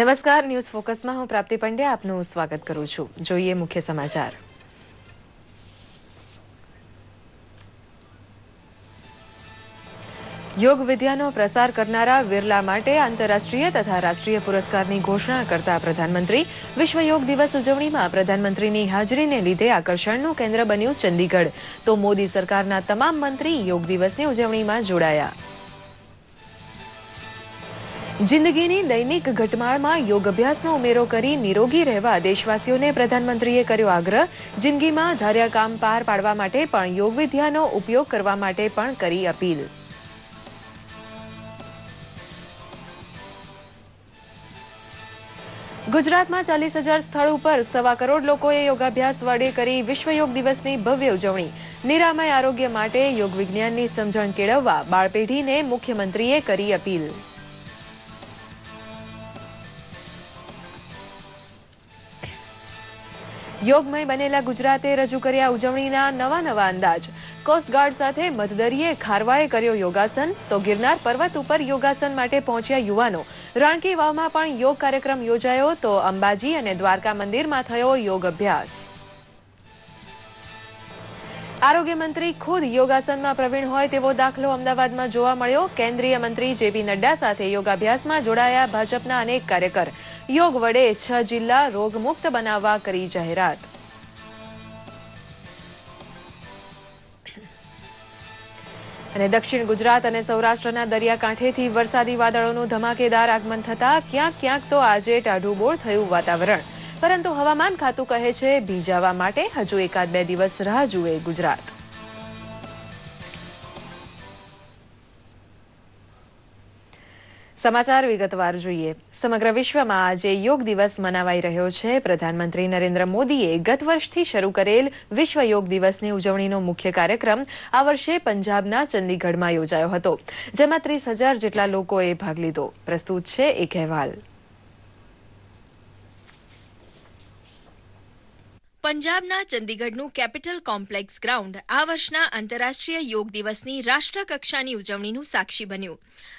નમસ્કાર, ન્યૂઝ ફોકસમાં હું પ્રાપ્તિ પંડ્યા આપનું સ્વાગત કરું છું. જોઈએ મુખ્ય સમાચાર. યોગ વિદ્યાનો પ્રસાર કરનારા વિરલા માટે આંતરરાષ્ટ્રીય તથા રાષ્ટ્રીય પુરસ્કારની ઘોષણા કરતા પ્રધાનમંત્રી વિશ્વ યોગ દિવસ ઉજવણીમાં પ્રધાનમંત્રીની હાજરીને લીધે આકર્ષણનું કેન્દ્ર બન્યું ચંદીગઢ. તો મોદી સરકારના તમામ મંત્રી યોગ દિવસની ઉજવણીમાં જોડાયા. જિંદગીની દૈનિક ઘટમાળમાં યોગ અભ્યાસનો ઉમેરો કરી નિરોગી રહેવા દેશવાસીઓને પ્રધાનમંત્રીએ કર્યો આગ્રહ. જિંદગીમાં ધાર્યા કામ પાર પાડવા માટે પણ યોગ વિદ્યાનો ઉપયોગ કરવા માટે પણ કરી અપીલ. ગુજરાતમાં ચાલીસ હજાર સ્થળ ઉપર સવા કરોડ લોકોએ યોગાભ્યાસ વડે કરી વિશ્વ યોગ દિવસની ભવ્ય ઉજવણી. નિરામય આરોગ્ય માટે યોગ વિજ્ઞાનની સમજણ કેળવવા બાળપેઢીને મુખ્યમંત્રીએ કરી અપીલ. યોગમય બનેલા ગુજરાતે રજૂ કર્યા ઉજવણીના નવા નવા અંદાજ. કોસ્ટગાર્ડ સાથે મધદરીએ ખારવાએ કર્યો યોગાસન, તો ગિરનાર પર્વત ઉપર યોગાસન માટે પહોંચ્યા યુવાનો. રાણકી વાવમાં પણ યોગ કાર્યક્રમ યોજાયો, તો અંબાજી અને દ્વારકા મંદિરમાં થયો યોગ અભ્યાસ. આરોગ્ય મંત્રી ખુદ યોગાસનમાં પ્રવીણ હોય તેવો દાખલો અમદાવાદમાં જોવા મળ્યો. કેન્દ્રીય મંત્રી જેપી નડ્ડા સાથે યોગાભ્યાસમાં જોડાયા ભાજપના અનેક કાર્યકર. યોગ વડે છ જિલ્લા રોગમુક્ત બનાવવા કરી જાહેરાત. અને દક્ષિણ ગુજરાત અને સૌરાષ્ટ્રના દરિયાકાંઠેથી વરસાદી વાદળોનું ધમાકેદાર આગમન થતા ક્યાંક ક્યાંક તો આજે ટાઢુબોળ થયું વાતાવરણ. પરંતુ હવામાન ખાતું કહે છે, ભીજાવા માટે હજુ એકાદ બે દિવસ રાહ જુએ ગુજરાત. સમાચાર વિગતવાર જોઈએ. સમગ્ર વિશ્વમાં આજે યોગ દિવસ મનાવાઈ રહ્યો છે. પ્રધાનમંત્રી નરેન્દ્ર મોદીએ ગત વર્ષથી શરૂ કરેલ વિશ્વ યોગ દિવસની ઉજવણીનો મુખ્ય કાર્યક્રમ આ વર્ષે પંજાબના ચંદીગઢમાં યોજાયો હતો, જેમાં ત્રીસ હજાર જેટલા લોકોએ ભાગ લીધો. પ્રસ્તુત છે એક અહેવાલ. પંજાબના ચંદીગઢનું કેપિટલ કોમ્પ્લેક્સ ગ્રાઉન્ડ આ વર્ષના આંતરરાષ્ટ્રીય યોગ દિવસની રાષ્ટ્રકક્ષાની ઉજવણીનું સાક્ષી બન્યું.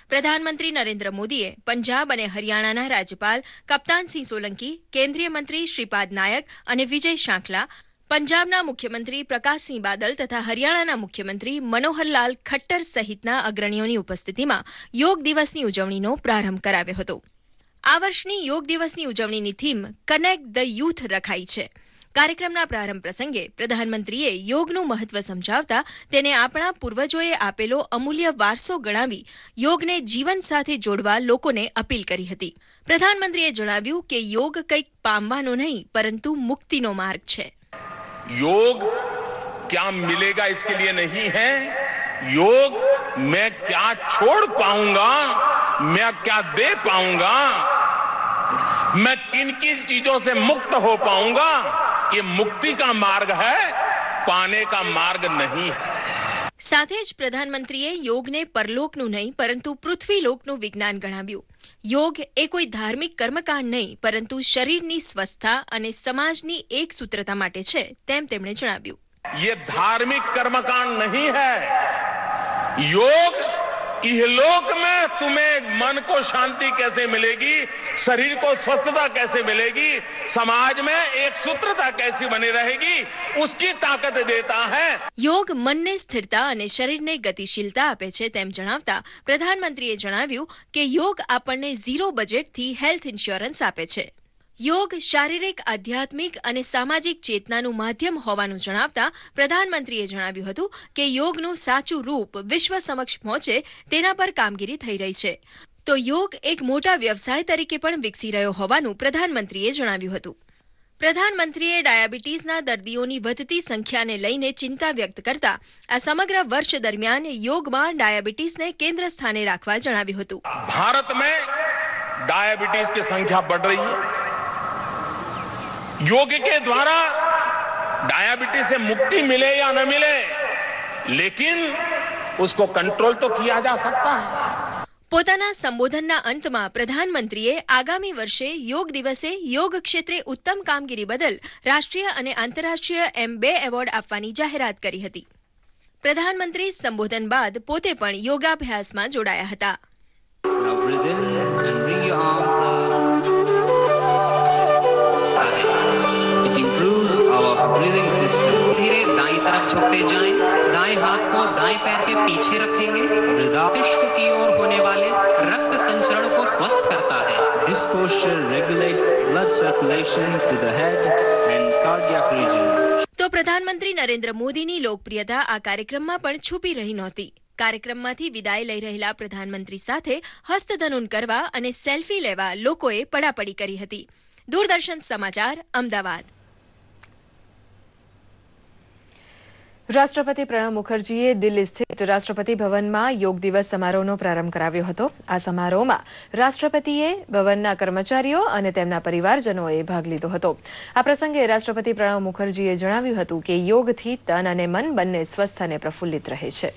પ્રધાનમંત્રી નરેન્દ્ર મોદીએ પંજાબ અને હરિયાણાના રાજ્યપાલ કપ્તાનસિંહ સોલંકી, કેન્દ્રીય મંત્રી શ્રીપાદ નાયક અને વિજય શાંખલા, પંજાબના મુખ્યમંત્રી પ્રકાશસિંહ બાદલ તથા હરિયાણાના મુખ્યમંત્રી મનોહરલાલ ખટ્ટર સહિતના અગ્રણીઓની ઉપસ્થિતિમાં યોગ દિવસની ઉજવણીનો પ્રારંભ કરાવ્યો હતો. આ વર્ષની યોગ દિવસની ઉજવણીની થીમ કનેક્ટ ધ યુથ રખાઈ છે. કાર્યક્રમના પ્રારંભ પ્રસંગે પ્રધાનમંત્રીએ યોગનું મહત્વ સમજાવતા તેને આપણા પૂર્વજોએ આપેલો અમૂલ્ય વારસો ગણાવી યોગને જીવન સાથે જોડવા લોકોને અપીલ કરી હતી પ્રધાનમંત્રીએ જણાવ્યું કે યોગ કંઈક પામવાનો નહીં પરંતુ મુક્તિનો માર્ગ છે योग क्या मिलेगा इसके लिए नहीं है योग मैं क्या छोड़ पाऊंगा मैं क्या दे पाऊंगा मैं किन किन चीजों से मुक्त हो पाऊंगा ये मुक्ति का मार्ग है पाने का मार्ग नहीं है સાથે જ પ્રધાનમંત્રીએ યોગને પરલોકનું નહીં પરંતુ પૃથ્વીલોકનું વિજ્ઞાન ગણાવ્યું યોગ એ કોઈ ધાર્મિક કર્મકાંડ નહીં પરંતુ શરીરની સ્વસ્થતા અને સમાજની એક સૂત્રતા માટે છે તેમ તેમણે જણાવ્યું ये धार्मिक कर्मकांड नहीं है योग इहलोक में तुम्हें मन को शांति कैसे मिलेगी शरीर को स्वस्थता कैसे मिलेगी समाज में एक सूत्रता कैसी बनी रहेगी उसकी ताकत देता है યોગ મનને સ્થિરતા અને શરીરને ગતિશીલતા આપે છે તેમ જણાવતા પ્રધાનમંત્રીએ જણાવ્યું કે યોગ આપણને ઝીરો બજેટથી હેલ્થ ઇન્સ્યોરન્સ આપે છે યોગ શારીરિક આધ્યાત્મિક અને સામાજિક ચેતનાનું માધ્યમ હોવાનું જણાવતા પ્રધાનમંત્રીએ જણાવ્યું હતું કે યોગનું સાચું રૂપ વિશ્વ સમક્ષ પહોંચે તેના પર કામગીરી થઈ રહી છે તો યોગ એક મોટા વ્યવસાય તરીકે પણ વિકસી રહ્યો હોવાનું પ્રધાનમંત્રીએ જણાવ્યું હતું પ્રધાનમંત્રીએ ડાયાબિટીસના દર્દીઓની વધતી સંખ્યાને લઈને ચિંતા વ્યક્ત કરતા આ સમગ્ર વર્ષ દરમિયાન યોગમાં ડાયાબિટીસને કેન્દ્ર સ્થાને રાખવા જણાવ્યું હતું भारत में डायबिटीज की संख्या बढ़ रही है योग के द्वारा डायबिटीज से मुक्ति मिले या न मिले लेकिन उसको कंट्रोल तो किया जा सकता है પોતાના સંબોધનના અંતમાં પ્રધાનમંત્રીએ આગામી વર્ષે યોગ દિવસે યોગ ક્ષેત્રે ઉત્તમ કામગીરી બદલ રાષ્ટ્રીય અને આંતરરાષ્ટ્રીય એમ બે એવોર્ડ આપવાની જાહેરાત કરી હતી પ્રધાનમંત્રી સંબોધન બાદ પોતે પણ યોગાભ્યાસમાં જોડાયા હતા ब्रीदिंग सिस्टम धीरे दाई तरफ झुकते जाएं दाएं हाथ को दाएं पैर के पीछे रखेंगे मृदातिष्क की ओर होने वाले रक्त संचरण को स्वस्थ करता है This posture regulates blood circulation to the head and cardiac region. તો પ્રધાનમંત્રી નરેન્દ્ર મોદીની લોકપ્રિયતા આ કાર્યક્રમમાં પણ છુપી રહી નહોતી કાર્યક્રમમાંથી વિદાય લઈ રહેલા પ્રધાનમંત્રી સાથે હસ્તધનુન કરવા અને સેલ્ફી લેવા લોકોએ પડાપડી કરી હતી દૂરદર્શન સમાચાર અમદાવાદ રાષ્ટ્રપતિ પ્રણવ મુખર્જીએ દિલ્હી સ્થિત રાષ્ટ્રપતિ ભવનમાં યોગ દિવસ સમારોહનો પ્રારંભ કરાવ્યો હતો. આ સમારોહમાં રાષ્ટ્રપતિએ ભવનના કર્મચારીઓ અને તેમના પરિવારજનોએ ભાગ લીધો હતો. આ પ્રસંગે રાષ્ટ્રપતિ પ્રણવ મુખર્જીએ જણાવ્યું હતું કે યોગથી તન અને મન બંને સ્વસ્થ અને પ્રફુલ્લિત રહે છે.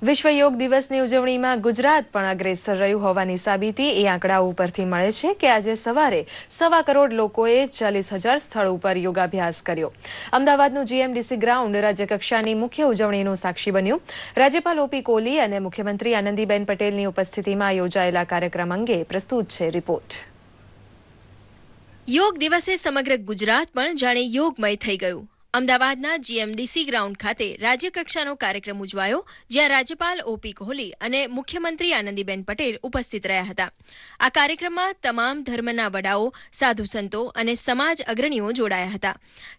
વિશ્વ યોગ દિવસની ઉજવણીમાં ગુજરાત પણ અગ્રેસર રહ્યું હોવાની સાબિતી એ આંકડાઓ ઉપરથી મળે છે કે આજે સવારે સવા કરોડ લોકોએ ચાલીસ હજાર સ્થળ ઉપર યોગાભ્યાસ કર્યો. અમદાવાદનું જીએમડીસી ગ્રાઉન્ડ રાજ્યકક્ષાની મુખ્ય ઉજવણીનું સાક્ષી બન્યું. રાજ્યપાલ ઓપી કોહલી અને મુખ્યમંત્રી આનંદીબેન પટેલની ઉપસ્થિતિમાં યોજાયેલા કાર્યક્રમ અંગે પ્રસ્તુત છે રિપોર્ટ. યોગ દિવસે સમગ્ર ગુજરાત પણ જાણે યોગમય થઈ ગયું. અમદાવાદના જીએમડીસી ગ્રાઉન્ડ ખાતે રાજ્યકક્ષાનો કાર્યક્રમ ઉજવાયો, જ્યાં રાજ્યપાલ ઓપી કોહલી અને મુખ્યમંત્રી આનંદીબેન પટેલ ઉપસ્થિત રહ્યા હતા. આ કાર્યક્રમમાં તમામ ધર્મના વડાઓ, સાધુ સંતો અને સમાજ અગ્રણીઓ જોડાયા હતા.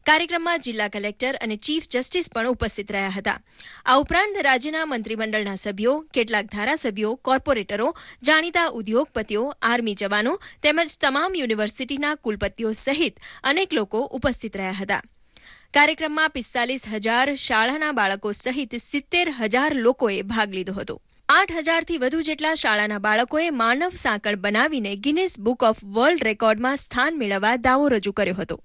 કાર્યક્રમમાં જિલ્લા કલેક્ટર અને ચીફ જસ્ટિસ પણ ઉપસ્થિત રહ્યા હતા. આ ઉપરાંત રાજ્યના મંત્રીમંડળના સભ્યો, કેટલાક ધારાસભ્યો, કોર્પોરેટરો, જાણીતા ઉદ્યોગપતિઓ, આર્મી જવાનો તેમજ તમામ યુનિવર્સિટીના કુલપતિઓ સહિત અનેક લોકો ઉપસ્થિત રહ્યા હતા. કાર્યક્રમમાં પિસ્તાલીસ હજાર શાળાના બાળકો સહિત સિત્તેર હજાર લોકોએ ભાગ લીધો હતો. આઠ હજારથી વધુ જેટલા શાળાના બાળકોએ માનવ સાંકળ બનાવીને ગિનિસ બુક ઓફ વર્લ્ડ રેકોર્ડમાં સ્થાન મેળવવા દાવો રજૂ કર્યો હતો.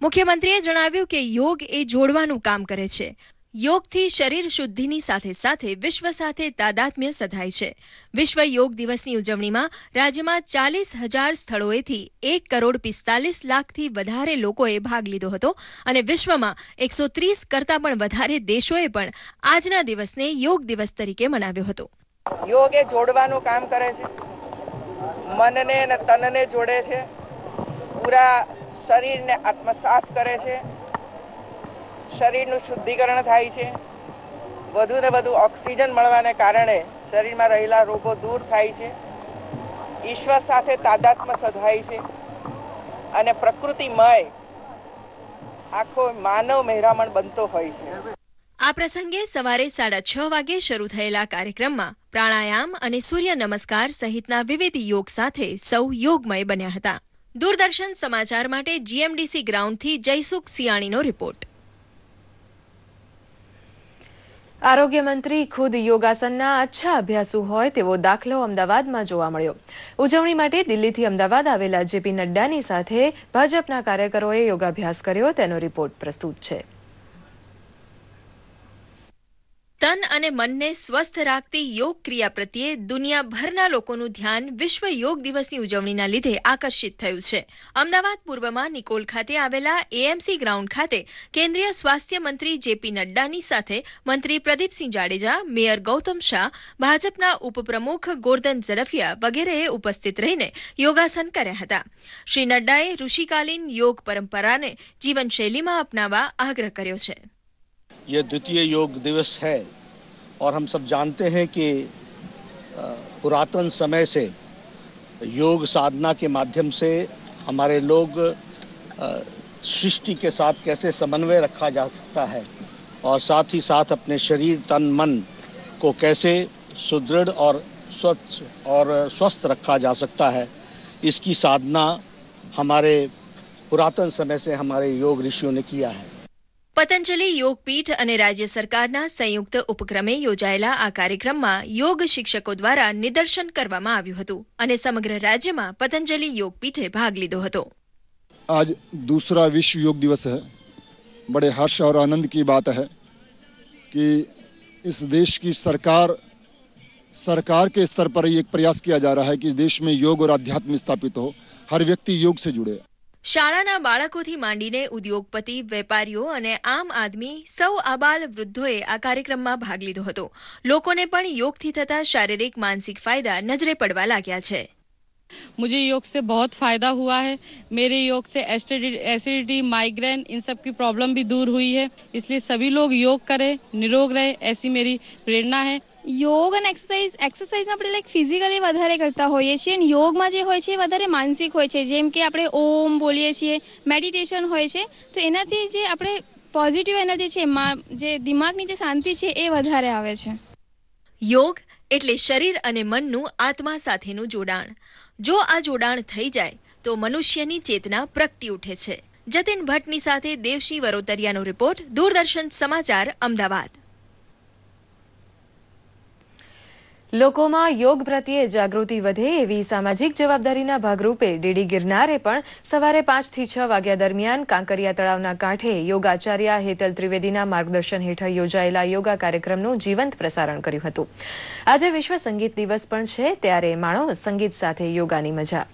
મુખ્યમંત્રીએ જણાવ્યું કે યોગ એ જોડવાનું કામ કરે છે. યોગથી શરીર શુદ્ધિની સાથે સાથે વિશ્વ સાથે તાદાત્મ્ય સધાય છે. વિશ્વ યોગ દિવસની ઉજવણીમાં રાજ્યમાં ચાલીસ હજાર સ્થળોએથી એક કરોડ પિસ્તાલીસ લાખથી વધારે લોકોએ ભાગ લીધો હતો અને વિશ્વમાં એકસો ત્રીસ કરતાં પણ વધારે દેશોએ પણ આજના દિવસને યોગ દિવસ તરીકે મનાવ્યો હતો. યોગ એ જોડવાનું કામ કરે છે. મનને અને તનને જોડે છે. પૂરા શરીરને આત્મસાત કરે છે. શરીરનું શુદ્ધિકરણ થાય છે. વધુ ને વધુ ઓક્સિજન મળવાને કારણે શરીરમાં રહેલા રોગો દૂર થાય છે. ઈશ્વર સાથે તાદાત્મ્ય સધાય છે. અને પ્રકૃતિમય આખો માનવ મહેરામણ બનતો હોય છે. આ પ્રસંગે સવારે સાડા છ વાગે શરૂ થયેલા કાર્યક્રમમાં પ્રાણાયામ અને સૂર્ય નમસ્કાર સહિતના વિવિધ યોગ સાથે સૌ યોગમય બન્યા હતા. દૂરદર્શન સમાચાર માટે જીએમડીસી ગ્રાઉન્ડથી જયસુખ સિયાણીનો રિપોર્ટ. આરોગ્ય મંત્રી ખુદ યોગાસનના અચ્છા અભ્યાસુ હોય તેવો દાખલો અમદાવાદમાં જોવા મળ્યો. ઉજવણી માટે દિલ્હીથી અમદાવાદ આવેલા જેપી નડ્ડાની સાથે ભાજપના કાર્યકરોએ યોગાભ્યાસ કર્યો, તેનો રિપોર્ટ પ્રસ્તુત છે. તન અને મનને સ્વસ્થ રાખતી યોગ ક્રિયા પ્રત્યે દુનિયાભરના લોકોનું ધ્યાન વિશ્વ યોગ દિવસની ઉજવણીના લીધે આકર્ષિત થયું છે. અમદાવાદ પૂર્વમાં નિકોલ ખાતે આવેલા એએમસી ગ્રાઉન્ડ ખાતે કેન્દ્રીય સ્વાસ્થ્ય મંત્રી જેપી નડ્ડાની સાથે મંત્રી પ્રદીપસિંહ જાડેજા, મેયર ગૌતમ શાહ, ભાજપના ઉપપ્રમુખ ગોરધન ઝડફિયા વગેરેએ ઉપસ્થિત રહીને યોગાસન કર્યા હતા. શ્રી નડ્ડાએ ઋષિકાલીન યોગ પરંપરાને જીવનશૈલીમાં અપનાવવા આગ્રહ કર્યો છે. ये द्वितीय योग दिवस है और हम सब जानते हैं कि पुरातन समय से योग साधना के माध्यम से हमारे लोग सृष्टि के साथ कैसे समन्वय रखा जा सकता है और साथ ही साथ अपने शरीर, तन, मन को कैसे सुदृढ़ और स्वच्छ और स्वस्थ रखा जा सकता है। इसकी साधना हमारे पुरातन समय से हमारे योग ऋषियों ने किया है। પતંજલિ યોગપીઠ અને રાજ્ય સરકારના સંયુક્ત ઉપક્રમે યોજાયેલા આ કાર્યક્રમમાં યોગ શિક્ષકો દ્વારા નિદર્શન કરવામાં આવ્યું હતું અને સમગ્ર રાજ્યમાં પતંજલિ योगपीठे भाग લીધો હતો आज दूसरा विश्व योग दिवस है बड़े हर्ष और आनंद की बात है कि इस देश की सरकार सरकार के स्तर पर ही एक प्रयास किया जा रहा है कि देश में योग और अध्यात्म स्थापित हो हर व्यक्ति योग से जुड़े શાળાના બાળકોથી માંડીને ઉદ્યોગપતિ, વેપારીઓ અને આમ આદમી સૌ આબાલ વૃદ્ધોએ આ કાર્યક્રમમાં ભાગ લીધો હતો. લોકોને પણ યોગથી થતા શારીરિક, માનસિક ફાયદા નજરે પડવા લાગ્યા છે. मुझे યોગ સે बहुत ફાયદા हुआ है। मेरे યોગ સે एसिडिटी माइग्रेन इन सब की प्रॉब्लम भी દૂર हुई હે इसलिए સભી लोग યોગ કરે નિરોગ રહે એસી મેરી પ્રેરણા હે યોગ અને એક્સરસાઇઝ એક્સરસાઇઝ આપણે લાઈક ફિઝિકલી વધારે કરતા હોઈએ છીએ અને યોગમાં જે હોય છે એ વધારે માનસિક હોય છે. જેમ કે આપણે ઓમ બોલીએ છીએ મેડિટેશન હોય છે. તો એનાથી જે આપણે પોઝિટિવ એનર્જી છે જે દિમાગની જે શાંતિ છે એ વધારે આવે છે. યોગ એટલે શરીર અને મનનું આત્મા સાથેનું જોડાણ. જો આ જોડાણ થઈ જાય, તો મનુષ્યની ચેતના પ્રગટી ઉઠે છે. જતીન ભટ્ટની સાથે દેવશી વરોતરિયાનો રિપોર્ટ, દૂરદર્શન સમાચાર, અમદાવાદ. લોકોમાં યોગ પ્રત્યે જાગૃતિ વધે એવી સામાજિક જવાબદારીના ભાગરૂપે ડીડી ગિરનારે પણ સવારે પાંચથી છ વાગ્યા દરમિયાન કાંકરિયા તળાવના કાંઠે યોગાચાર્ય હેતલ ત્રિવેદીના માર્ગદર્શન હેઠળ યોજાયેલા યોગા કાર્યક્રમનું જીવંત પ્રસારણ કર્યું હતું. આજે વિશ્વ સંગીત દિવસ પણ છે, ત્યારે માણો સંગીત સાથે યોગાની મજા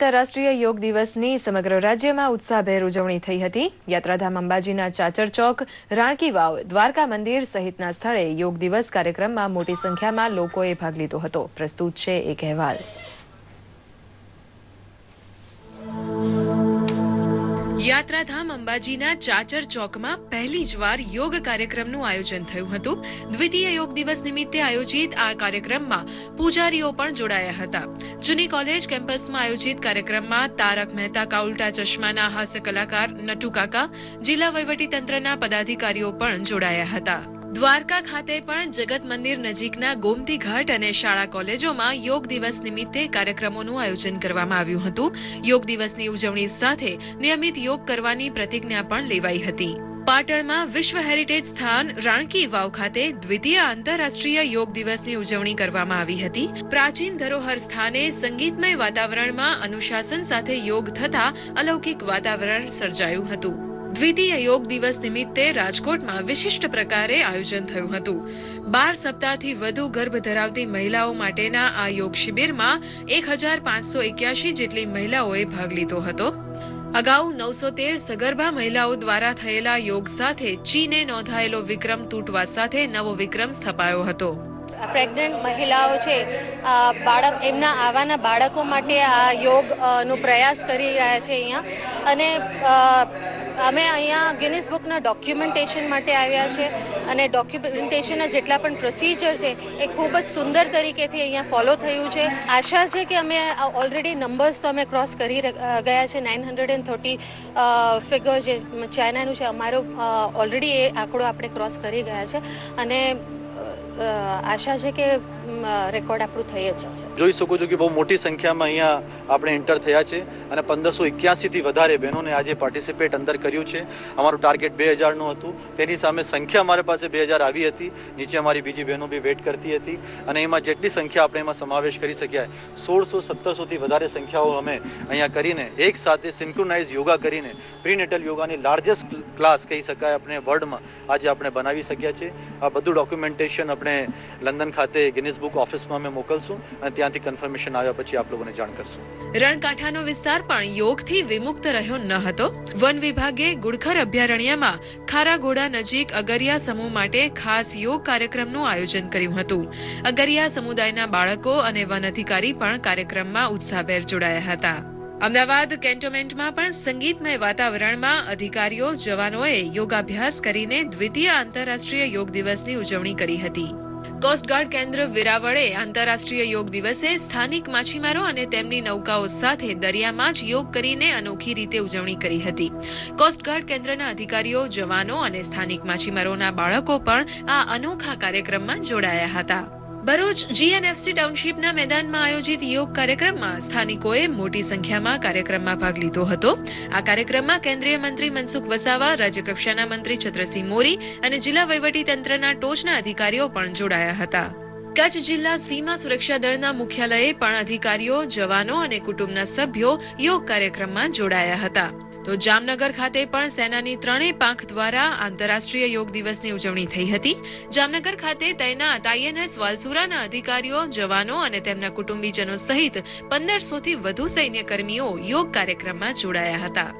આંતરરાષ્ટ્રીય યોગ દિવસની સમગ્ર રાજ્યમાં ઉત્સાહભેર ઉજવણી થઈ હતી. યાત્રાધામ અંબાજીના ચાચર ચોક, રાણકી વાવ, દ્વારકા મંદિર સહિતના સ્થળે યોગ દિવસ કાર્યક્રમમાં મોટી સંખ્યામાં લોકોએ ભાગ લીધો હતો. પ્રસ્તુત છે એક અહેવાલ. યાત્રાધામ અંબાજીના ચાચર ચોકમાં પહેલી જ વાર યોગ કાર્યક્રમનું આયોજન થયું હતું. દ્વિતીય યોગ દિવસ નિમિત્તે આયોજિત આ કાર્યક્રમમાં પૂજારીઓ પણ જોડાયા હતા. જૂની કોલેજ કેમ્પસમાં આયોજિત કાર્યક્રમમાં તારક મહેતા કા ઉલ્ટા ચશ્માના હાસ્ય કલાકાર નટુ કાકા જિલ્લા વહીવટીતંત્રના પદાધિકારીઓ પણ જોડાયા હતા. દ્વારકા ખાતે પણ જગત મંદિર નજીકના ગોમતી ઘાટ અને શાળા કોલેજોમાં યોગ દિવસ નિમિત્તે કાર્યક્રમોનું આયોજન કરવામાં આવ્યું હતું. યોગ દિવસની ઉજવણી સાથે નિયમિત યોગ કરવાની પ્રતિજ્ઞા પણ લેવાઈ હતી. પાટણમાં વિશ્વ હેરિટેજ સ્થાન, રાણકી વાવ ખાતે દ્વિતીય આંતરરાષ્ટ્રીય યોગ દિવસની ઉજવણી કરવામાં આવી હતી. પ્રાચીન ધરોહર સ્થાને સંગીતમય વાતાવરણમાં અનુશાસન સાથે યોગ થતા અલૌકિક વાતાવરણ સર્જાયું હતું. દ્વિતીય યોગ દિવસ નિમિત્તે રાજકોટમાં વિશિષ્ટ પ્રકારે આયોજન થયું હતું. બાર સપ્તાહથી વધુ ગર્ભ ધરાવતી મહિલાઓ માટેના આ યોગ શિબિરમાં એક હજાર પાંચસો એક્યાસી જેટલી મહિલાઓએ ભાગ લીધો હતો. અગાઉ નવસો તેર સગર્ભા મહિલાઓ દ્વારા થયેલા યોગ સાથે ચીને નોંધાયેલો વિક્રમ તૂટવા સાથે નવો વિક્રમ સ્થપાયો હતો. પ્રેગ્નન્ટ મહિલાઓ છે બાળક, એમના આવાના બાળકો માટે આ યોગ નો પ્રયાસ કરી રહ્યા છે અહીંયા. અને અમે અહીંયા ગિનિસ બુકના ડોક્યુમેન્ટેશન માટે આવ્યા છે અને ડોક્યુમેન્ટેશનના જેટલા પણ પ્રોસિજર છે એ ખૂબ જ સુંદર તરીકેથી અહીંયા ફોલો થયું છે. આશા છે કે અમે ઓલરેડી નંબર્સ તો અમે ક્રોસ કરી ગયા છે. Nine hundred and thirty figure જે ચાઇનાનું છે અમારો ઓલરેડી એ આંકડો આપણે ક્રોસ કરી ગયા છે. અને આશા છે કે રેકોર્ડ આપણું થઈ જ જશે. જોઈ શકો છો કે બહુ મોટી સંખ્યામાં અહીંયા આપણે એન્ટર થયા છે અને પંદરસો એક્યાસીથી વધારે બહેનોને આજે પાર્ટિસિપેટ અંદર કર્યું છે. અમારું ટાર્ગેટ બે હજારનું હતું. તેની સામે સંખ્યા અમારી પાસે બે હજાર આવી હતી. નીચે અમારી બીજી બહેનો બી વેટ કરતી હતી. અને એમાં જેટલી સંખ્યા આપણે એમાં સમાવેશ કરી શક્યા સોળસો સત્તરસોથી વધારે સંખ્યાઓ અમે અહીંયા કરીને એક સાથે સિન્ક્રોનાઇઝ યોગા કરીને પ્રિનેટલ યોગાની લાર્જેસ્ટ ક્લાસ કહી શકાય આપણે વર્લ્ડમાં આજે આપણે બનાવી શક્યા છે. આ બધું ડોક્યુમેન્ટેશન આપણે લંડન ખાતે ગિનિસ બુક ઓફિસમાં અમે મોકલશું અને ત્યાંથી કન્ફર્મેશન આવ્યા પછી આપ લોકોને જાણ કરશું. રણકાંઠાનો વિસ્તાર પણ યોગથી વિમુક્ત રહ્યો ન હતો. વન વિભાગે ગુડખર અભયારણ્યમાં ખારાગોડા નજીક અગરિયા સમૂહ માટે ખાસ યોગ કાર્યક્રમનું આયોજન કર્યું હતું. અગરિયા સમુદાયના બાળકો અને વન અધિકારી પણ કાર્યક્રમમાં ઉત્સાહભેર જોડાયા હતા. અમદાવાદ કેન્ટોમેન્ટમાં પણ સંગીતમય વાતાવરણમાં અધિકારીઓ, જવાનોએ યોગાભ્યાસ કરીને દ્વિતીય આંતરરાષ્ટ્રીય યોગ દિવસની ઉજવણી કરી હતી. કોસ્ટગાર્ડ કેન્દ્ર વેરાવળે આંતરરાષ્ટ્રીય યોગ દિવસે સ્થાનિક માછીમારો અને તેમની નૌકાઓ સાથે દરિયામાં જ યોગ કરીને અનોખી રીતે ઉજવણી કરી હતી. કોસ્ટગાર્ડ કેન્દ્રના અધિકારીઓ, જવાનો અને સ્થાનિક માછીમારોના બાળકો પણ આ અનોખા કાર્યક્રમમાં જોડાયા હતા. ભરૂચ જીએનએફસી ટાઉનશીપના મેદાનમાં આયોજિત યોગ કાર્યક્રમમાં સ્થાનિકોએ મોટી સંખ્યામાં કાર્યક્રમમાં ભાગ લીધો હતો. આ કાર્યક્રમમાં કેન્દ્રીય મંત્રી મનસુખ વસાવા, રાજ્યકક્ષાના મંત્રી છત્રસિંહ મોરી અને જિલ્લા વહીવટીતંત્રના ટોચના અધિકારીઓ પણ જોડાયા હતા. કચ્છ જિલ્લા સીમા સુરક્ષા દળના મુખ્યાલયે પણ અધિકારીઓ, જવાનો અને કુટુંબના સભ્યો યોગ કાર્યક્રમમાં જોડાયા હતા. તો જામનગર ખાતે પણ સેનાની ત્રણેય પાંખ દ્વારા આંતરરાષ્ટ્રીય યોગ દિવસની ઉજવણી થઈ હતી. જામનગર ખાતે તૈનાત આઈએનએસ વાલસુરાના અધિકારીઓ, જવાનો અને તેમના કુટુંબીજનો સહિત પંદરસોથી વધુ સૈન્યકર્મીઓ યોગ કાર્યક્રમમાં જોડાયા હતા.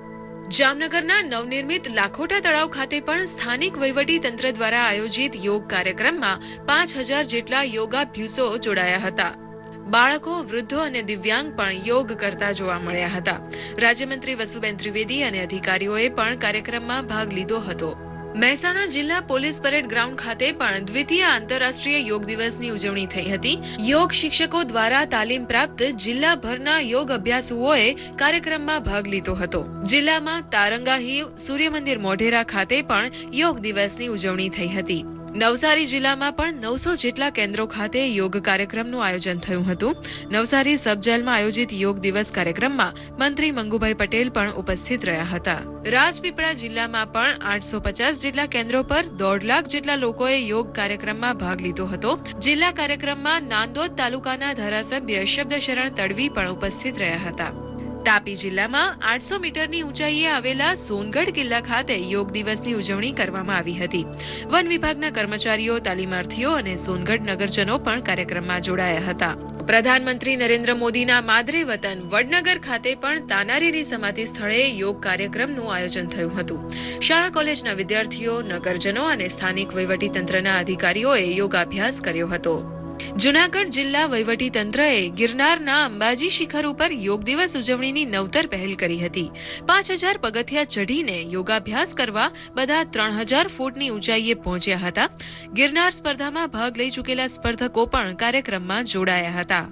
જામનગરના નવનિર્મિત લાખોટા તળાવ ખાતે પણ સ્થાનિક વહીવટી તંત્ર દ્વારા આયોજિત યોગ કાર્યક્રમમાં પાંચ હજાર જેટલા યોગાભ્યુસો જોડાયા હતા. બાળકો, વૃદ્ધો અને દિવ્યાંગ પણ યોગ કરતા જોવા મળ્યા હતા. રાજ્યમંત્રી વસુબેન ત્રિવેદી અને અધિકારીઓએ પણ કાર્યક્રમમાં ભાગ લીધો હતો. મહેસાણા જિલ્લા પોલીસ પરેડ ગ્રાઉન્ડ ખાતે પણ દ્વિતીય આંતરરાષ્ટ્રીય યોગ દિવસની ઉજવણી થઈ હતી. યોગ શિક્ષકો દ્વારા તાલીમ પ્રાપ્ત જિલ્લાભરના યોગ અભ્યાસુઓએ કાર્યક્રમમાં ભાગ લીધો હતો. જિલ્લામાં તારંગા હીવ સૂર્યમંદિર મોઢેરા ખાતે પણ યોગ દિવસની ઉજવણી થઈ હતી. નવસારી જિલ્લામાં પણ નવસો જેટલા કેન્દ્રો ખાતે યોગ કાર્યક્રમનું આયોજન થયું હતું. નવસારી સબજેલમાં આયોજિત યોગ દિવસ કાર્યક્રમમાં મંત્રી મંગુભાઈ પટેલ પણ ઉપસ્થિત રહ્યા હતા. રાજપીપળા જિલ્લામાં પણ આઠસો પચાસ જેટલા કેન્દ્રો પર દોઢ લાખ જેટલા લોકોએ યોગ કાર્યક્રમમાં ભાગ લીધો હતો. જિલ્લા કાર્યક્રમમાં નાંદોદ તાલુકાના ધારાસભ્ય શબ્દશરણ તડવી પણ ઉપસ્થિત રહ્યા હતા. તાપી જિલ્લામાં આઠસો મીટરની ઊંચાઈએ આવેલા સોનગઢ કિલ્લા ખાતે યોગ દિવસની ઉજવણી કરવામાં આવી હતી. વન વિભાગના કર્મચારીઓ, તાલીમાર્થીઓ અને સોનગઢ નગરજનો પણ કાર્યક્રમમાં જોડાયા હતા. પ્રધાનમંત્રી નરેન્દ્ર મોદીના માદરે વતન વડનગર ખાતે પણ તાનારીરી સમાધિ સ્થળે યોગ કાર્યક્રમનું આયોજન થયું હતું. શાળા કોલેજના વિદ્યાર્થીઓ, નગરજનો અને સ્થાનિક વહીવટી તંત્રના અધિકારીઓએ યોગાભ્યાસ કર્યો હતો. જુનાગઢ જિલ્લા વહીવટી તંત્રએ ગિરનારના અંબાજી શિખર ઉપર યોગ દિવસ ઉજવણીની નવતર પહેલ કરી હતી. પાંચ હજાર પગથિયા ચઢીને યોગાભ્યાસ કરવા બધા ત્રણ હજાર ફૂટની ઊંચાઈએ પહોંચ્યા હતા. ગિરનાર સ્પર્ધામાં ભાગ લઈ ચૂકેલા સ્પર્ધકો પણ કાર્યક્રમમાં જોડાયા હતા.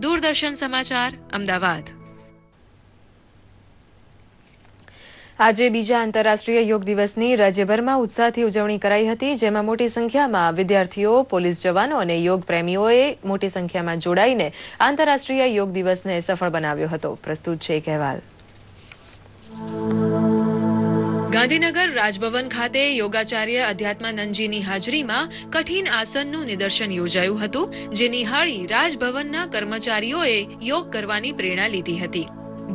દૂરદર્શન સમાચાર, અમદાવાદ. આજે બીજા આંતરરાષ્ટ્રીય યોગ દિવસની રાજ્યભરમાં ઉત્સાહથી ઉજવણી કરાઈ હતી, જેમાં મોટી સંખ્યામાં વિદ્યાર્થીઓ, પોલીસ જવાનો અને યોગ પ્રેમીઓએ મોટી સંખ્યામાં જોડાઈને આંતરરાષ્ટ્રીય યોગ દિવસને સફળ બનાવ્યો હતો. પ્રસ્તુત છે એક અહેવાલ. ગાંધીનગર રાજભવન ખાતે યોગાચાર્ય અધ્યાત્માનંદજીની હાજરીમાં કઠિન આસનનું નિદર્શન યોજાયું હતું, જે નિહાળી રાજભવનના કર્મચારીઓએ યોગ કરવાની પ્રેરણા લીધી હતી.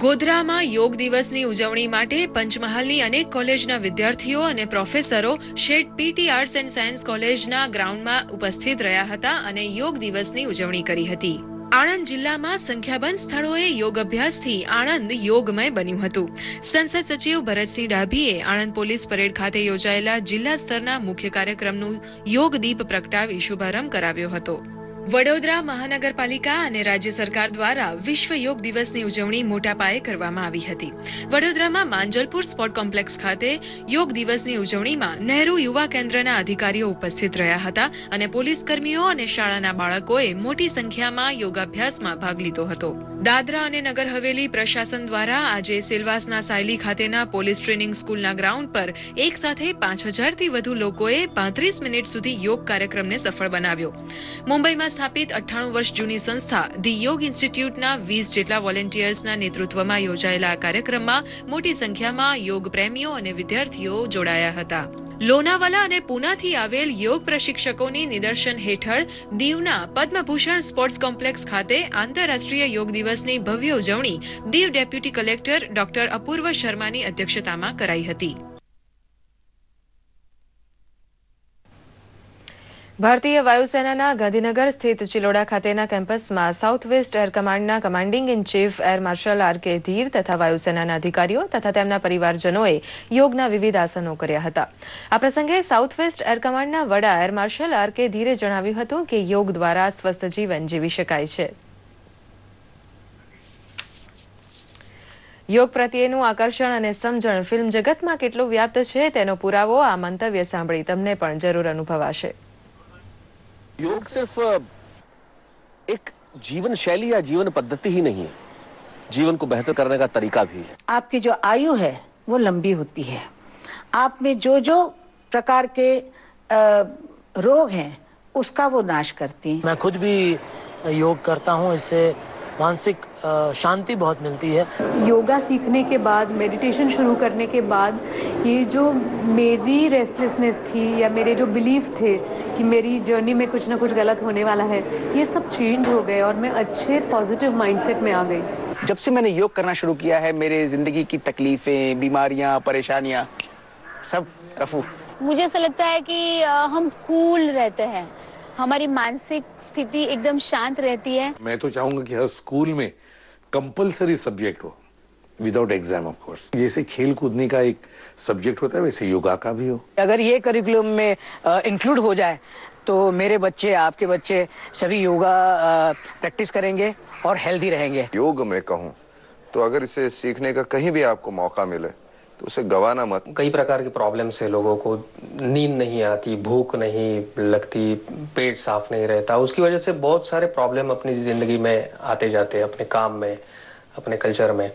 ગોધરામાં યોગ દિવસની ઉજવણી માટે પંચમહાલની અનેક કોલેજના વિદ્યાર્થીઓ અને પ્રોફેસરો શેઠ પીટી આર્ટસ એન્ડ સાયન્સ કોલેજના ગ્રાઉન્ડમાં ઉપસ્થિત રહ્યા હતા અને યોગ દિવસની ઉજવણી કરી હતી. આણંદ જિલ્લામાં સંખ્યાબંધ સ્થળોએ યોગ અભ્યાસથી આણંદ યોગમય બન્યું હતું. સંસદ સચિવ ભરતસિંહ ડાભીએ આણંદ પોલીસ પરેડ ખાતે યોજાયેલા જિલ્લા સ્તરના મુખ્ય કાર્યક્રમનું યોગ દીપ પ્રગટાવી શુભારંભ કરાવ્યો હતો. વડોદરા મહાનગરપાલિકા અને રાજ્ય સરકાર દ્વારા વિશ્વ યોગ દિવસની ઉજવણી મોટા પાયે કરવામાં આવી હતી. વડોદરામાં માંજલપુર સ્પોર્ટ કોમ્પ્લેક્સ ખાતે યોગ દિવસની ઉજવણીમાં નહેરુ યુવા કેન્દ્રના અધિકારીઓ ઉપસ્થિત રહ્યા હતા અને પોલીસ અને શાળાના બાળકોએ મોટી સંખ્યામાં યોગાભ્યાસમાં ભાગ લીધો હતો. દાદરા અને નગર હવેલી પ્રશાસન દ્વારા આજે સિલવાસના સાયલી ખાતેના પોલીસ ટ્રેનિંગ સ્કૂલના ગ્રાઉન્ડ પર એક સાથે પાંચ હજારથી વધુ લોકોએ પાંત્રીસ મિનિટ સુધી યોગ કાર્યક્રમને સફળ બનાવ્યો. મુંબઈમાં સ્થાપિત અઠ્ઠાણું વર્ષ જૂની સંસ્થા ધી યોગ ઇન્સ્ટિટ્યૂટના વીસ જેટલા વોલેન્ટિયર્સના નેતૃત્વમાં યોજાયેલા આ કાર્યક્રમમાં મોટી સંખ્યામાં યોગ પ્રેમીઓ અને વિદ્યાર્થીઓ જોડાયા હતા. લોનાવાલા અને પૂનાથી આવેલ યોગ પ્રશિક્ષકોની નિદર્શન હેઠળ દીવના પદ્મભૂષણ સ્પોર્ટ્સ કોમ્પ્લેક્સ ખાતે આંતરરાષ્ટ્રીય યોગ દિવસની ભવ્ય ઉજવણી Diu deputy collector doctor Apurva શર્માની અધ્યક્ષતામાં કરાઈ હતી. ભારતીય વાયુસેનાના ગાંધીનગર સ્થિત ચિલોડા ખાતેના કેમ્પસમાં સાઉથ વેસ્ટ એર કમાન્ડના commanding in chief air marshal R K Dhir તથા વાયુસેનાના અધિકારીઓ તથા તેમના પરિવારજનોએ યોગના વિવિધ આસનો કર્યા હતા. આ પ્રસંગે સાઉથ વેસ્ટ એર કમાન્ડના વડા એર માર્શલ આર કે ધીરે જણાવ્યું હતું કે યોગ દ્વારા સ્વસ્થ જીવન જીવી શકાય છે. યોગ પ્રત્યેનું આકર્ષણ અને સમજણ ફિલ્મ જગતમાં કેટલું વ્યાપ્ત છે તેનો પુરાવો આ મંતવ્ય સાંભળી તમને પણ જરૂર અનુભવાશે. योग सिर्फ़ एक जीवन शैली या जीवन पद्धति ही नहीं है। जीवन को बेहतर करने का तरीका भी है। आपकी जो आयु है वो लंबी होती है। आप में जो जो प्रकार के रोग हैं उसका वो नाश करती हैं। मैं खुद भी योग करता हूँ इससे मानसिक शांति बहुत मिलती है। योगा सीखने के बाद मेडिटेशन शुरू करने के बाद ये जो मेरी रेस्टलेसनेस थी या मेरे जो बिलीफ थे कि मेरी जर्नी में कुछ ना कुछ गलत होने वाला है ये सब चेंज हो गए और मैं अच्छे पॉजिटिव माइंडसेट में आ गई। जब से मैंने योग करना शुरू किया है मेरे ज़िंदगी की तकलीफें बीमारियाँ परेशानियाँ सब रफू। मुझे ऐसा लगता है कि हम कूल रहते हैं। हमारी मानसिक स्थिति एकदम शांत रहती है। मैं तो चाहूँगा कि हर स्कूल में कंपलसरी सब्जेक्ट हो विदाउट एग्ज़ाम ऑफ़ कोर्स जैसे खेल कूदने का एक सब्जेक्ट होता है वैसे योगा का भी हो। अगर ये करिकुलम में इंक्लूड हो जाए तो मेरे बच्चे आपके बच्चे सभी योगा प्रैक्टिस करेंगे और हेल्दी रहेंगे। योग में कहूँ तो अगर इसे सीखने का कहीं भी आपको मौका मिले तो उसे गवाना मत। कई प्रकार की प्रॉब्लम से लोगों को। नींद नहीं आती, भूख नहीं लगती, पेट साफ़ नहीं रहता। उसकी वजह से बहुत सारे प्रॉब्लम अपनी ज़िंदगी में आते जाते अपने काम में, अपने कल्चर में।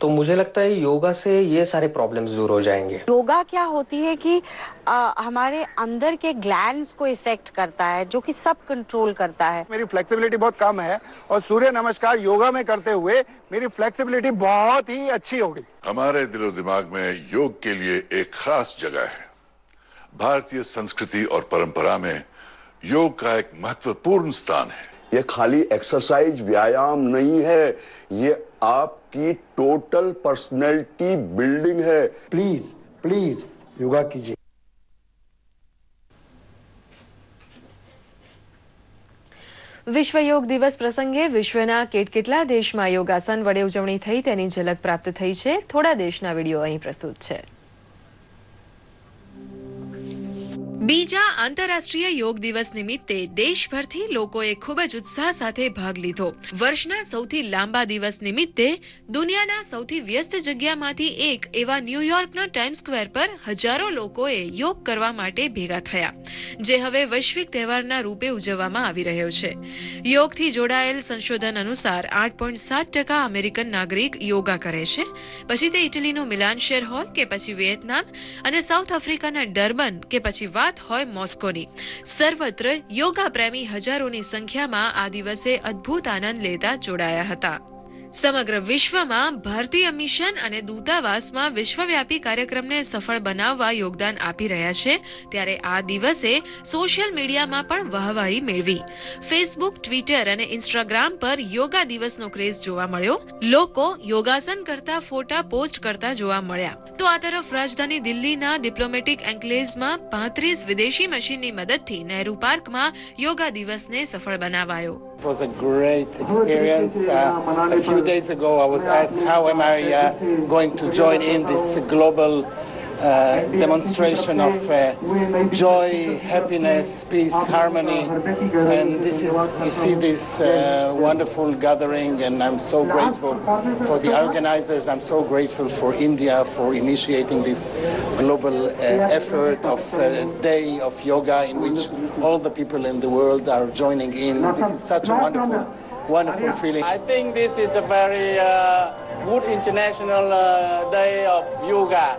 तो मुझे लगता है योगा से ये सारे प्रॉब्लम्स दूर हो जाएँगे। योगा क्या होती है कि आ, हमारे अंदर के ग्लैंड्स को इफ़ेक्ट करता है जो कि सब कंट्रोल करता है। मेरी फ्लेक्सिबिलिटी बहुत कम है और सूर्य नमस्कार योगा में करते हुए मेरी फ्लेक्सिबिलिटी बहुत ही अच्छी हो गई। हमारे दिलो दिमाग में योग के लिए एक खास जगह है। भारतीय संस्कृति और परंपरा में योग का एक महत्वपूर्ण स्थान है। ये खाली एक्सरसाइज व्यायाम नहीं है ये आपकी टोटल पर्सनैलिटी बिल्डिंग है प्लीज प्लीज योगा कीजिए વિશ્વ યોગ દિવસ પ્રસંગે વિશ્વના કેટકેટલા દેશમાં યોગાસન વડે ઉજવણી થઈ તેની ઝલક પ્રાપ્ત થઈ છે થોડા દેશના વિડીયો અહીં પ્રસ્તુત છે બીજા આંતરરાષ્ટ્રીય યોગ દિવસ નિમિત્તે દેશભરથી લોકોએ ખૂબ જ ઉત્સાહ સાથે ભાગ લીધો. વર્ષના સૌથી લાંબા દિવસ નિમિત્તે દુનિયાના સૌથી વ્યસ્ત જગ્યામાંથી એક એવા ન્યૂયોર્કના ટાઈમ સ્ક્વેર પર હજારો લોકોએ યોગ કરવા માટે ભેગા થયા, જે હવે વૈશ્વિક તહેવારના રૂપે ઉજવવામાં આવી રહ્યો છે. યોગથી જોડાયેલ સંશોધન અનુસાર આઠ પોઈન્ટ સાત ટકા અમેરિકન નાગરિક યોગા કરે છે. પછી તે ઇટલીનું મિલાન શેર હોય કે પછી વિયેતનામ અને સાઉથ આફ્રિકાના ડર્બન કે પછી વાત હોય મોસ્કોની. સર્વત્ર યોગા પ્રેમી હજારોની સંખ્યામાં આ દિવસે અદ્ભુત આનંદ લેતા જોડાયા હતા. સમગ્ર વિશ્વમાં ભારતીય મિશન અને દૂતાવાસમાં વિશ્વવ્યાપી કાર્યક્રમને સફળ બનાવવા યોગદાન આપી રહ્યા છે ત્યારે આ દિવસે સોશિયલ મીડિયામાં પણ વાહવાહી મેળવી. ફેસબુક ટ્વિટર અને ઇન્સ્ટાગ્રામ પર યોગા દિવસનો ક્રેઝ જોવા મળ્યો. લોકો યોગાસન કરતા ફોટા પોસ્ટ કરતા જોવા મળ્યા. તો આ તરફ રાજધાની દિલ્હીના ડિપ્લોમેટિક એન્કલેવમાં પાંત્રીસ વિદેશી મશીનની મદદથી નહેરુ પાર્કમાં યોગા દિવસને સફળ બનાવાયો. It was a great experience. Uh, a few days ago, I was asked how am I uh, going to join in this global uh, demonstration of uh, joy, happiness, peace, harmony. And this is, you see this uh, wonderful gathering, and I'm so grateful for the organizers. I'm so grateful for India for initiating this global uh, effort of uh, day of yoga in which all the people in the world are joining in. This is such a wonderful, wonderful feeling. I think this is a very uh, good international uh, day of yoga,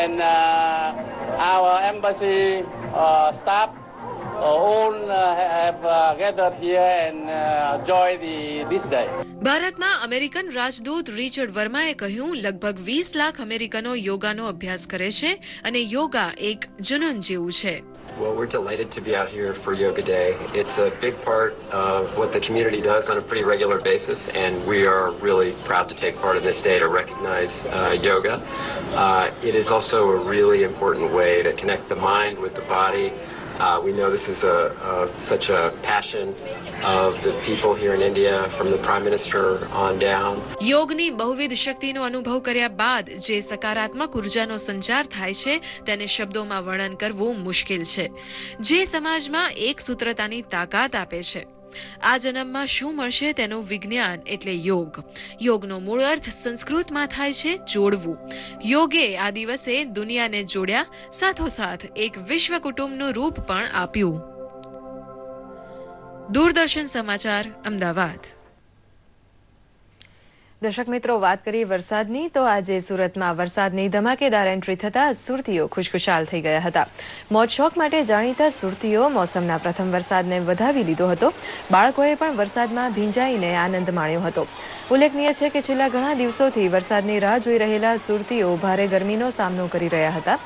and uh, our embassy uh, staff uh, all uh, have uh, gathered here and uh, enjoy the, this day. ભારતમાં American રાજદૂત Richard વર્માએ કહ્યું લગભગ વીસ લાખ અમેરિકનો યોગાનો અભ્યાસ કરે છે અને યોગા એક જુનૂન જેવું છે Well, we're delighted to be out here for Yoga Day. It's a big part of what the community does on a pretty regular basis, and we are really proud to take part in this day to recognize uh, yoga. Uh, it is also a really important way to connect the mind with the body. Uh, we know this is a, a such a passion of the people here in India, from the Prime Minister on down. યોગની બહુવિધ શક્તિનો અનુભવ કર્યા બાદ જે સકારાત્મક ઉર્જાનો સંચાર થાય છે તેને શબ્દોમાં વર્ણન કરવું મુશ્કેલ છે જે સમાજમાં એક સૂત્રતાની તાકાત આપે છે આ જન્મમાં શું મળશે તેનું વિજ્ઞાન એટલે યોગ. યોગનો મૂળ અર્થ સંસ્કૃતમાં થાય છે જોડવું. યોગે આ દિવસે દુનિયાને જોડ્યા, સાથોસાથ એક વિશ્વ કુટુંબનું રૂપ પણ આપ્યું. દૂરદર્શન સમાચાર, અમદાવાદ. દર્શક મિત્રો, વાત કરીએ વરસાદની, તો આજે સુરતમાં વરસાદની ધમાકેદાર એન્ટ્રી થતા સુરતીઓ ખુશખુશાલ થઈ ગયા હતા. મોજશોક માટે જાણીતા સુરતીઓ મોસમના પ્રથમ વરસાદને વધાવી લીધો હતો. બાળકોએ પણ વરસાદમાં ભીંજાઈને આનંદ માણ્યો હતો. ઉલ્લેખનીય છે કે છેલ્લા ઘણા દિવસોથી વરસાદની રાહ જોઈ રહેલા સુરતીઓ ભારે ગરમીનો સામનો કરી રહ્યા હતા.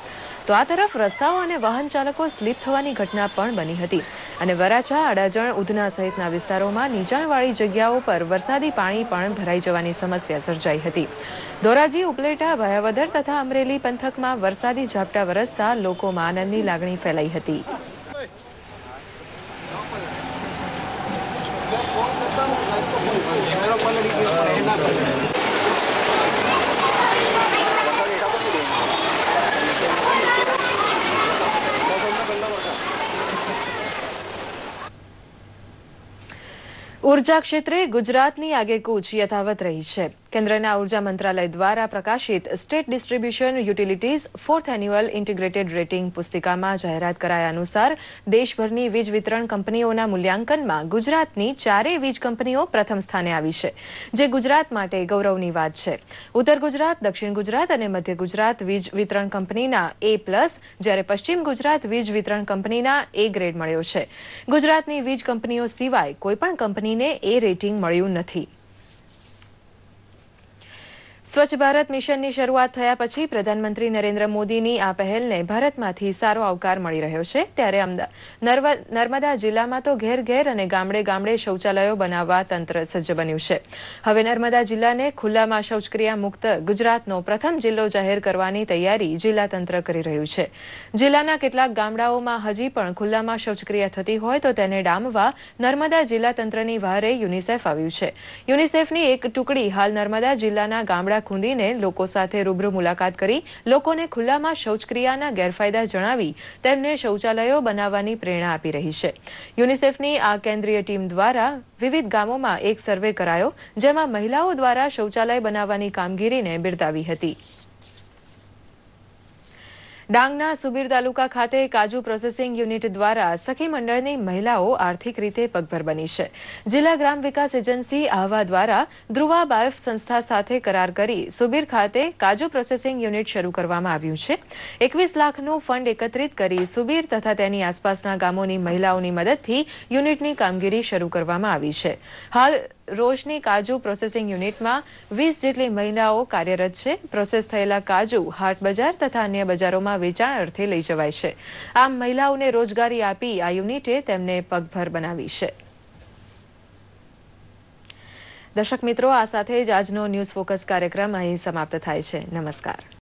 તો આ તરફ રસ્તાઓ અને વાહન ચાલકો સ્લીપ થવાની ઘટના પણ બની હતી. અને વરાછા, અડાજણ, ઉધના સહિતના વિસ્તારોમાં નીચાણવાળી જગ્યાઓ પર વરસાદી પાણી પણ ભરાઈ જવાની સમસ્યા સર્જાઈ હતી. ધોરાજી, ઉપલેટા, ભયાવદર તથા અમરેલી પંથકમાં વરસાદી ઝાપટા વરસતા લોકોમાં આનંદની લાગણી ફેલાઈ હતી. ઊર્જા ક્ષેત્રે ગુજરાતની આગેકૂચ યથાવત રહી છે. કેન્દ્રના ઊર્જા મંત્રાલય દ્વારા પ્રકાશિત state distribution utilities fourth annual integrated rating પુસ્તિકામાં જાહેરાત કરાયા અનુસાર, દેશભરની વીજ વિતરણ કંપનીઓના મૂલ્યાંકનમાં ગુજરાતની ચારેય વીજ કંપનીઓ પ્રથમ સ્થાને આવી છે, જે ગુજરાત માટે ગૌરવની વાત છે. ઉત્તર ગુજરાત, દક્ષિણ ગુજરાત અને મધ્ય ગુજરાત વીજ વિતરણ કંપનીના એ પ્લસ જ્યારે પશ્ચિમ ગુજરાત વીજ વિતરણ કંપનીના એ ગ્રેડ મળ્યો છે. ગુજરાતની વીજ કંપનીઓ સિવાય કોઈપણ કંપનીને એ રેટિંગ મળ્યું નથી. સ્વચ્છ ભારત મિશનની શરૂઆત થયા પછી પ્રધાનમંત્રી નરેન્દ્ર મોદીની આ પહેલને ભારતમાંથી સારો આવકાર મળી રહ્યો છે. ત્યારે નર્મદા જિલ્લામાં તો ઘેર ઘેર અને ગામડે ગામડે શૌચાલયો બનાવવા તંત્ર સજ્જ બન્યું છે. હવે નર્મદા જિલ્લાને ખુલ્લામાં શૌચક્રિયા મુક્ત ગુજરાતનો પ્રથમ જિલ્લો જાહેર કરવાની તૈયારી જિલ્લા તંત્ર કરી રહ્યું છે. જિલ્લાના કેટલાક ગામડાઓમાં હજી પણ ખુલ્લામાં શૌચક્રિયા થતી હોય તો તેને ડામવા નર્મદા જિલ્લા તંત્રની વહારે યુનિસેફ આવ્યું છે. યુનિસેફની એક ટુકડી હાલ નર્મદા જિલ્લાના ગામડા ખૂંદીને લોકો સાથે રૂબરૂ મુલાકાત કરી લોકોને ખુલ્લામાં શૌચક્રિયાના ગેરફાયદા જણાવી તેમને શૌચાલયો બનાવવાની પ્રેરણા આપી રહી છે. યુનિસેફની આ કેન્દ્રીય ટીમ દ્વારા વિવિધ ગામોમાં એક સર્વે કરાયો, જેમાં મહિલાઓ દ્વારા શૌચાલય બનાવવાની કામગીરીને બિરદાવી હતી. ડાંગના સુબીર તાલુકા ખાતે કાજુ પ્રોસેસિંગ યુનિટ દ્વારા સખી મંડળની મહિલાઓ આર્થિક રીતે પગભર બની છે. જિલ્લા ગ્રામ વિકાસ એજન્સી આહવા દ્વારા ધ્રુવા બાયોફ સંસ્થા સાથે કરાર કરી સુબીર ખાતે કાજુ પ્રોસેસિંગ યુનિટ શરૂ કરવામાં આવ્યું છે. એકવીસ લાખનું ફંડ એકત્રિત કરી સુબીર તથા તેની આસપાસના ગામોની મહિલાઓની મદદથી યુનિટની કામગીરી શરૂ કરવામાં આવી છે. હાલ રોશની કાજુ પ્રોસેસિંગ યુનિટમાં વીસ જેટલી મહિલાઓ કાર્યરત છે. પ્રોસેસ થયેલા કાજુ હાટ બજાર તથા અન્ય બજારોમાં વેચાણ અર્થે લઈ જવાય છે. આમ મહિલાઓને રોજગારી આપી આ યુનિટે તેમને પગભર બનાવી છે. દર્શક મિત્રો, આ સાથે જ આજનો ન્યૂઝ ફોકસ કાર્યક્રમ અહીં સમાપ્ત થાય છે. નમસ્કાર.